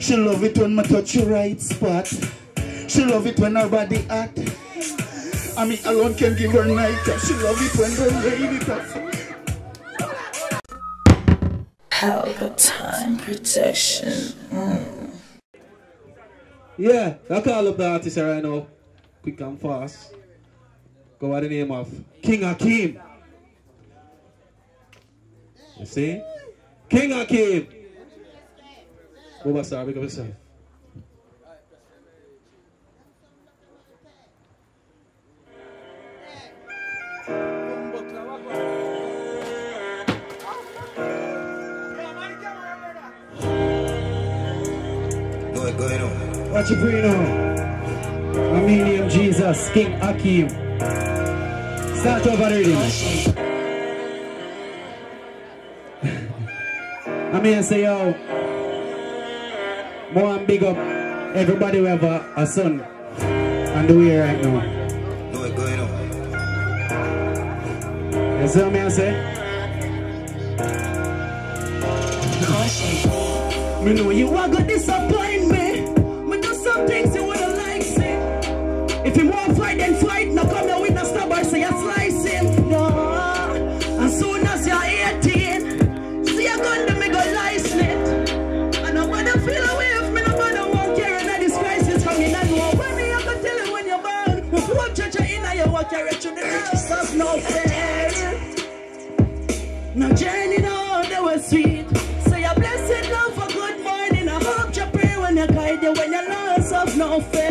She love it when I touch your right spot. She love it when her body hot. I mean, alone can give her night. She love it when the lady touch. Pelpa Time protection. Mm. Yeah, I call up the artist right now. Quick and fast. Go by the name of King Akeem. You see? King Akeem. Go back, sir. Big up yourself. No, it's going on. Watch it now. I mean Jesus, King Akeem. Start over reading. I mean, say, yo, more and big up everybody who have a, a son and the way right now. No, it's going on. You see what I say? Me know you are gonna disappoint carry through the house of no fair. Now journey now, they were sweet. Say a blessed love for good morning. I hope you pray when you guide you when you lost of no fair.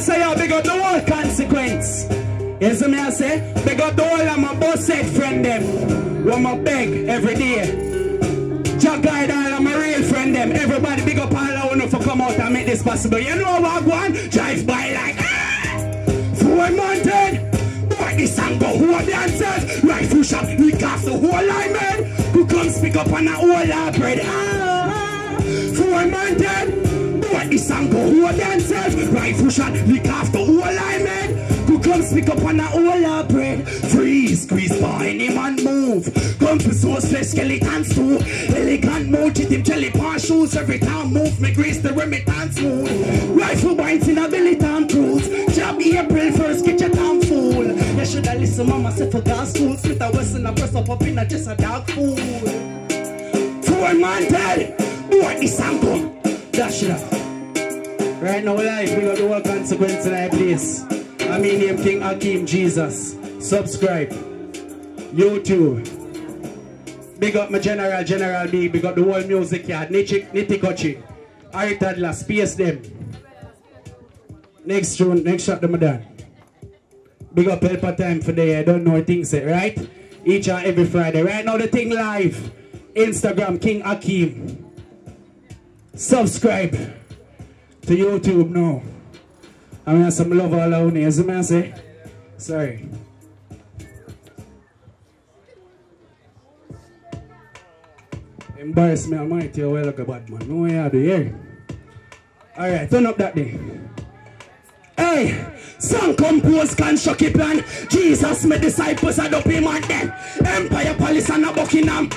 Say, I big up the whole consequence. See me I say? Big up the whole of my boss said friend them. When I beg every day. Jack guide all of my real friend them. Everybody big up all I want to come out and make this possible. You know what one? Drive by like ah! Four mountain. Boy, this song go hold dancers. Rifle shot, lick off the whole line man. Who come speak up on a whole bread? Ah! Four mountain. Boy, this song go hold dancers. Rifle shot, lick off the whole line man. Who come speak up on a whole lot bread? Freeze, squeeze for any man move. Come to source flesh skeletons too. Elegant mode, hit him jelly paw shoes. Every time move, me grease the remittance mood. Rifle binds in a militant cruise. Job April 1st, get your damn fool. You shoulda listen, mama said for God's school. Smith a Wesson a press up up in a just a dog fool. Four man dead. Boy, this. Dash it up. Right now, live, we got the whole consequence in our place. I mean, name King Akeem Jesus. Subscribe. YouTube. Big up my General, General B. Big up the whole music yard. Nitty, Nitty Kochi. Ari Tadla, space them. Next tune, next shot, them done. Big up Pelpa time for the I don't know things it, right? Each and every Friday. Right now the thing live. Instagram King Akeem. Subscribe to YouTube now. I'm mean some love all around here, I say. Sorry. Embarrass me, I might tell you like a bad man. No way I do here. Alright, turn up that day. Hey, song compose construct plan. Jesus, my disciples are dopey man then. Empire Palace and a Buckingham.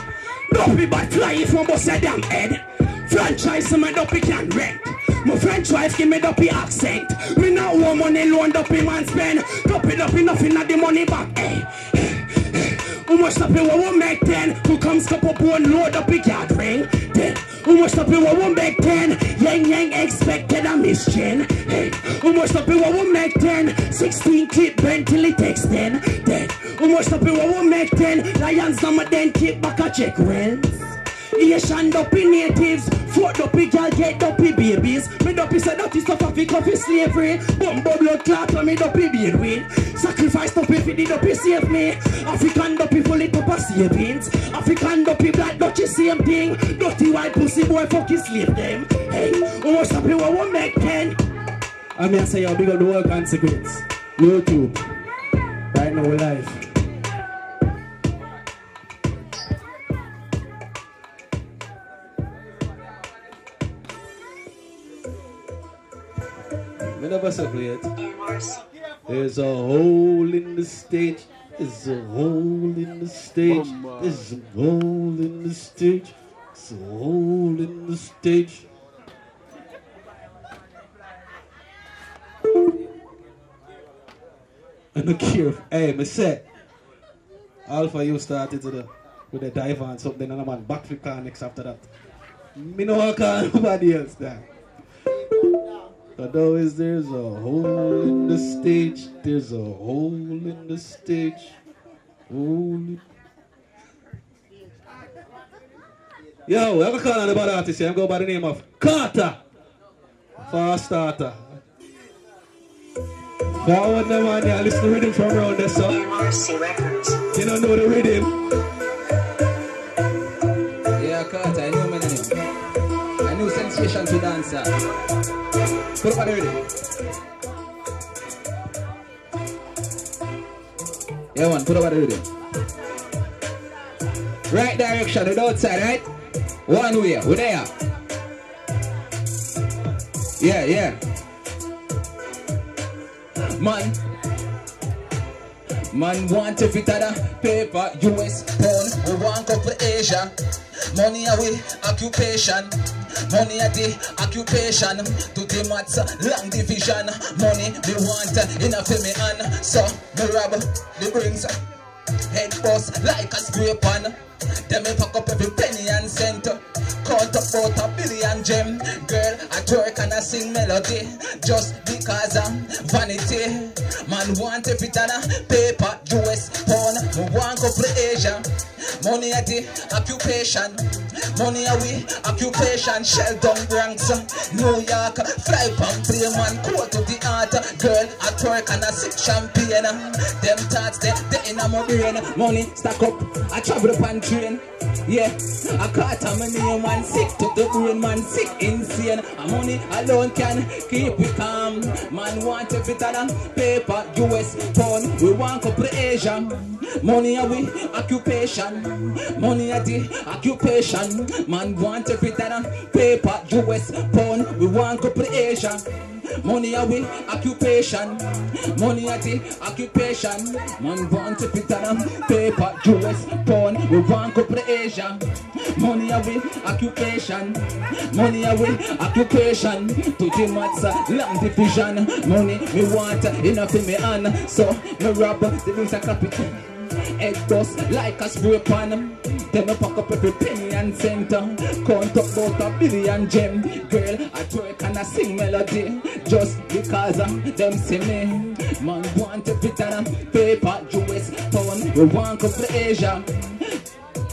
Dopey but fly from both of them head. Franchise my dopey can rent. My French wife give me dopey accent. Me not want money loan dopey man spend. Dopey dopey nothing at the money back. Eh. Hey. How much the pay what we make ten? Who comes cup up load up a gathering? Then how much the pay what we make ten? Yang yang expected a mission. Hey, eh. how much the pay what we make ten? Sixteen clip bent till it takes ten. Then how much the pay what we make ten? Lions number then keep back a check rents. Asian dopey natives, fuck dopey girl, get dopey babies. Me dopey say dopey stuff of it coffee slavery. Bumbo blood clot when me dopey beard win. Sacrifice dopey for the dopey save me. African dopey fully papa savings. African dopey black dopey same thing. Dirty white pussy boy fuck his slave them. Hey, how much dopey what make ten? I mean I say yo big up the whole consequence. YouTube. Right now we're live. We never say play it. There's a hole in the stage. There's a hole in the stage. Uh. There's a hole in the stage. There's a hole in the stage. And care. if- Hey, me say. Alpha, you started to the, with the dive and something, and I'm on backflip car next after that. Me no call nobody else there. But always there's a hole in the stage. There's a hole in the stage. Hole in- Yo, I'm calling about artist here. I'm going by the name of Carter. Fast starter. Forward the man, yeah, listen to rhythm from around there, so. MRC Records. You don't know the rhythm. Yeah, Carter, I know my name. I know sensation to dancer. Put up on the. Yeah, man, put up the rhythm. Right direction, with outside, right? One way, we're there. Yeah, yeah. Man, Man want to fit other paper, US pound, we want couple Asia. Money away, occupation. Money a the occupation. To the maths, long division. Money me want in a me hand. So me rob the brings. Head boss like a scrape on. Then me fuck up every penny and cent. Count up about a billion gem. Girl, I twerk and I sing melody. Just because I'm vanity. Man want to on a paper, US pound. Me want go for Asia. Money at the occupation. Money away, occupation. Shell down Bronx. New York, fly pan play man. Go to the art. Girl, I twerk and I sip champion. Them thoughts, they, they in a brain. Money stack up. I travel up and train. Yeah, I caught a money man sick to the brain man sick insane. A money alone can keep it calm. Man want to fit on paper, US pound. We want couple Asia. Money away, occupation. Money at the occupation. Man want to fit on paper, US pound. We want couple Asia. Money away, occupation. Money at the occupation. Man want to fit on paper, US pound. We want couple Asia. Money away, occupation. Money away, occupation. To the maths, long division. Money me want enough in me hand. So me rob the rings and capital. Head bust like a spray pan. Then I pack up every penny and cent. Count up about a billion gem. Girl, I twerk and I sing melody. Just because uh, them see me. Man want to on a paper, US pound. We want go for Asia.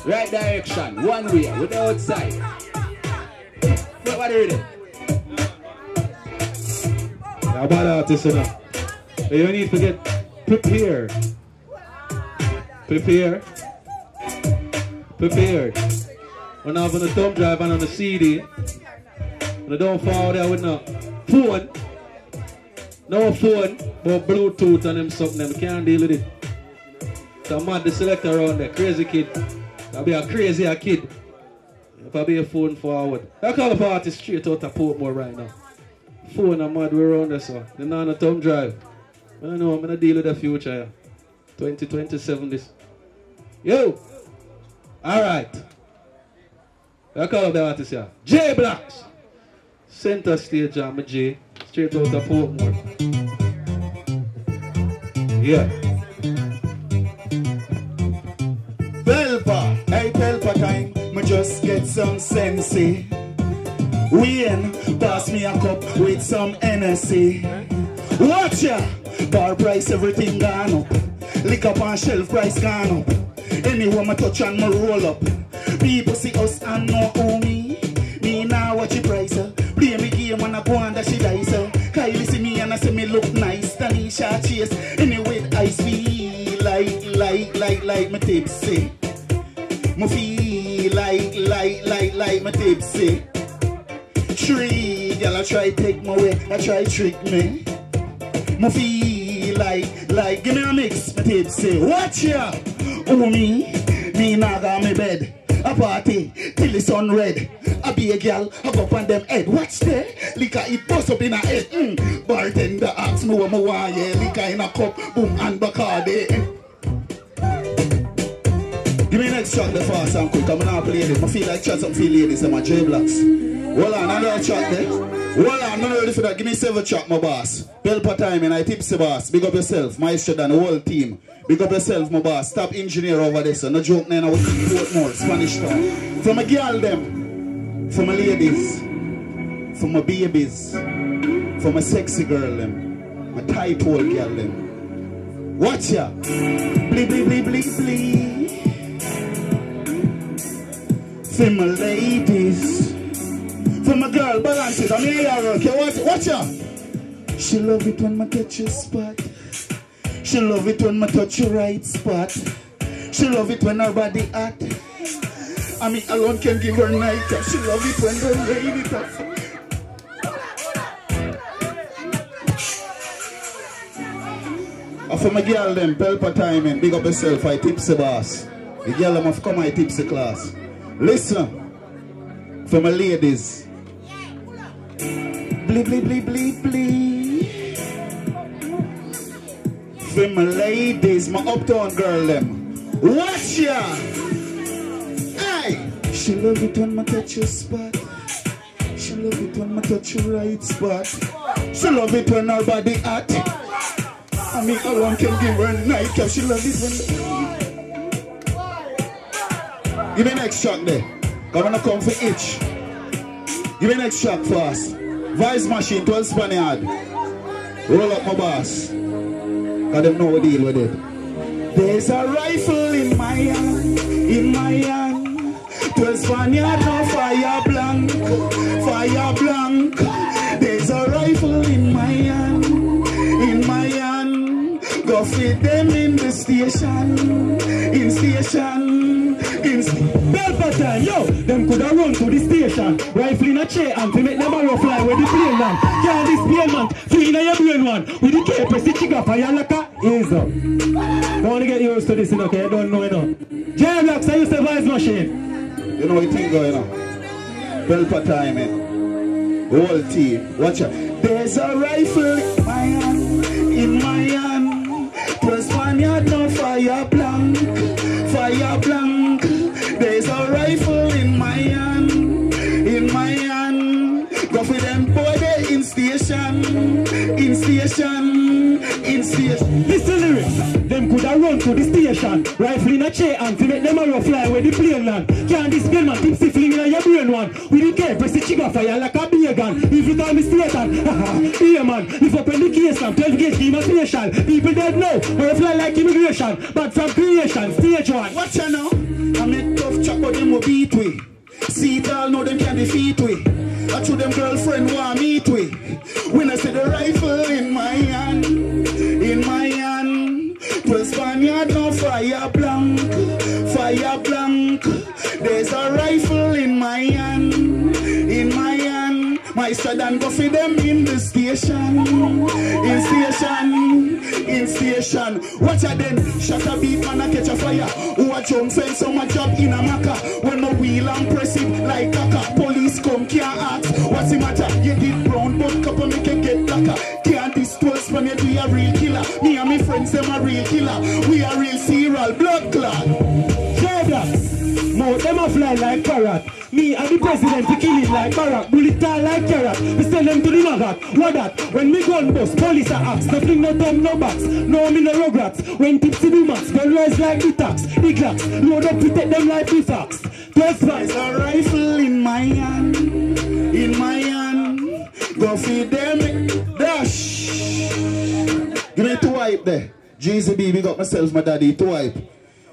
Right direction, one way, with the outside. What what are you Yeah, bad artist, you know. You need to get prepared. Prepared. Prepare. When I'm on the thumb drive and on the CD, and I don't fall there with no phone, no phone, but Bluetooth and them something, them can't deal with it. So I'm mad the selector around there, crazy kid. I'll be a crazier kid. If I be a phone forward. I call the artist straight out of Portmore right now. Phone and mad we're around there, so. On a thumb drive. I don't know, I'm gonna deal with the future. Yeah. 2027 this. Yo! Alright. I call up the artist here. J Blacks! Center stage, a J. Straight out of Portmore. Yeah. Pelpa, hey Pelpa time, me just get some sensei. Wayne, pass me a cup with some NSC. Watch ya, bar price everything gone up. Lick up on shelf price gone up. Anywhere me touch and me roll up. People see us and know who me. Me now watch the price. uh. Play me game and I go under she dice. uh. Kylie see me and I say me look nice. Tanisha chase. Anyway, I feel like, like, like, like my tipsy. Me feel like, like, like, like my tipsy. Three, girl, I try take my way, I try trick me. Me feel like, like, give me a mix, my tipsy. Watch ya. Oh, me, me naga me bed. A party till the sun red. I be a girl, I go on them head. Watch there, liquor it bust up in a head. Mm. Bartender asks me what me want, yeah. Liquor in a cup, boom, and Bacardi. Give me next track the fast and quick. I'm gonna play this. I feel like chat some feel ladies and my dreadlocks. Hold on, another track there. On, I'm not ready for that. Give me seven track, my boss. Pelpa time and I tipsy boss. Big up yourself, Maestro and the whole team. Big up yourself, my boss. Stop engineer over there, so no joke now with Portmore, Spanish town. For my girl them, for my ladies, for my babies, for my sexy girl them, my tight old girl them. Watch ya. Blee blee blee blee blee. For my ladies, for my girl, balance it. I'm here, okay? Watch, watch ya. She love it when I catch your spot. She love it when I touch your right spot. She love it when her body hot. I mean, alone can give her night. She love it when the rain it up. For my girl them, Pelpa time and big up yourself, I tipsy boss. The girl them have come I tipsy class. Listen, for my ladies. Blee blee blee blee blee. For my ladies, my uptown girl them. Watch ya! Hey! She love it when I touch your spot. She love it when I touch your right spot. She love it when her body hot. I mean, alone can give her a nightcap. She love it when. Give me next shot there. Come on, come for each. Give me next shot fast. Vice machine, 12 Spaniard. Roll up my boss. Cause them know what deal with it. There's a rifle in my hand, in my hand. 12 Spaniard, no fire blank, fire blank. There's a rifle in my hand, in my hand. Go feed them in the station, in station, station. Time, yo, them coulda run to the station, rifle in a chair and to make them arrow fly where the plane land. Can't this plane man, feel in your brain one, with the K press the trigger fire like a ease. Don't get used to this, you okay? You don't know, you know. J Blacks, I to vice machine. You know what thing going on? Pelpa time, man. Whole team. Watch out. There's a rifle in my hand, in my hand. Plus Spaniard, no fire run to the station, rifle in a chair and to make them arrow fly where the plane land. Can't this man tipsy fling in your brain one, with the K press the trigger fire like a beer gun. If you tell me haha, yeah man, lift up in the case and 12 gauge demonstration. People dead know, or fly like immigration, but from creation, stage one. Watch ya now. I make tough chop but them will beat we. See it all, know them can defeat we. I told them girlfriend want meet we. When I see the rifle my in my hand. Spaniard no fire blank, fire blank. There's a rifle in my hand, in my hand. My son go for them in the station, in station, in station. Watch out then, shot a beat man a catch a fire. A jump fence so my job in a maca. When my wheel and press it like caca. Police come can't ask what's the matter. You did brown but couple make you get blacker. Can't twelve when you be a real killer. Friends them a real killer. We a real serial blood clot. Blocks, more them a fly like parrot. Me and the president to kill it like Barack, bullet tall like carrot. We send them to the Nagat. What that? When me gun bust, police are axe. No fling no thumb, no backs. No me no rugrats. When tipsy do max, gun rise like the tax. The glocks, load up, we take them like the facts. Twelve There's a rifle in my hand, in my hand. Go feed them, dash. Wipe there. JCB, big up myself, my daddy, to wipe.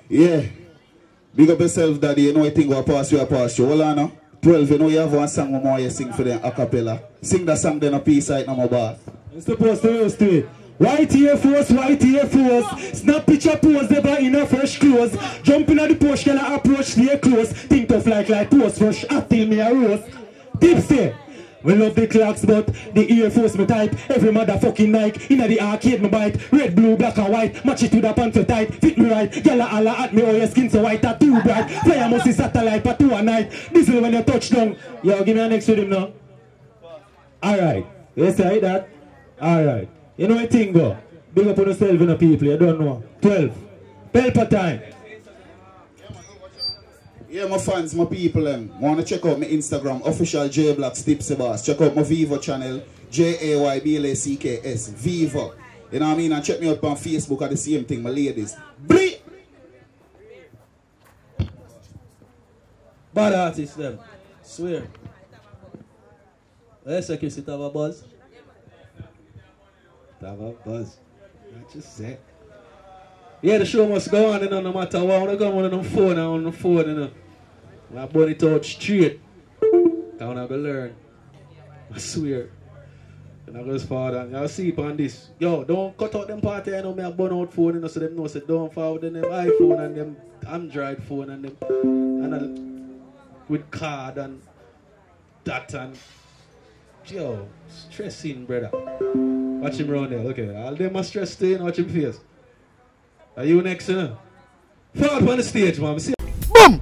Yeah. Big up yourself, daddy. You know I think will pass you, I pass you. Hold on now. 12, you know you have one song more you sing for them a cappella. Sing that song then a piece right now, my boss. You're supposed to used to it. White Air Force, white Air Force. Snap picture pose, never in a fresh clothes. Jumping at the Porsche, girl, I approach, stay close. Think tough like like post rush, I feel me a rose. Tipsy. We love the clocks, but the Air Force me type. Every motherfucking Nike. Inna the arcade me bite. Red, blue, black and white. Match it to the pants so tight. Fit me right. Gyal a holla at me, oh your skin so white. Tattoo bright. Flyer must see satellite for two a night. This is when you touch down. Yo, give me a next with him now. Alright. You say that? Alright. You know what thing go? Big up on yourself in the people. You don't know. 12. Pelpa time. Yeah, my fans, my people, them. Wanna check out my Instagram, official J Blacks Tipsy Boss. Check out my Vivo channel, J A Y B L A C K S, Vivo. You know what I mean? And check me out on Facebook at the same thing, my ladies. Bleep! Bad artists them. Swear. Let's check if it have a buzz. It have a buzz. Not just say. Yeah, the show must go on, you know, no matter what. When I go on the phone, I'm on the phone, you know. I burn it out straight. I want to learn. I swear. And I go as far and see it on this. Yo, don't cut out them party, you know, me a burn out phone, you know, so them know, say don't forward them iPhone and them Android phone and them, and uh, with card and that and, yo, stressing, brother. Watch him round there, okay. All them are stressed, watch him face. Are you next, you know? Forward on the stage, man. See Boom!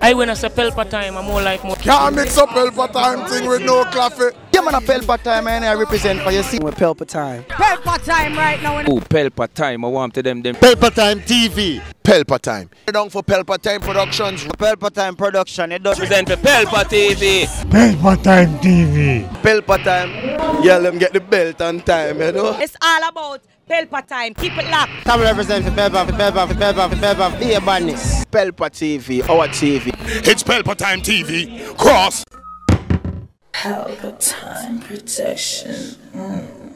I when I say Pelpa time, I'm more like more. Can't mix up Pelpa Time thing with no coffee. Yeah, man, a Pelpa Time, and I represent for you. See, with Pelpa Time. Pelpa time right now. Oh, Pelpa Time. I want to them them. Pelpa Time TV. Pelpa Time. Down for Pelpa Time Productions. Pelpa Time Production. It does Represent for Pelpa TV. Pelpa Time TV. Pelpa Time. Yeah, let them get the belt on time, you know. It's all about Pelpa time. Keep it locked. Come represent for Pelpa, for Pelpa, for Pelpa, for Pelpa. Be a badness. Pelpa TV, our TV. It's Pelpa Time TV. Cross. Pelpa time protection. Mm.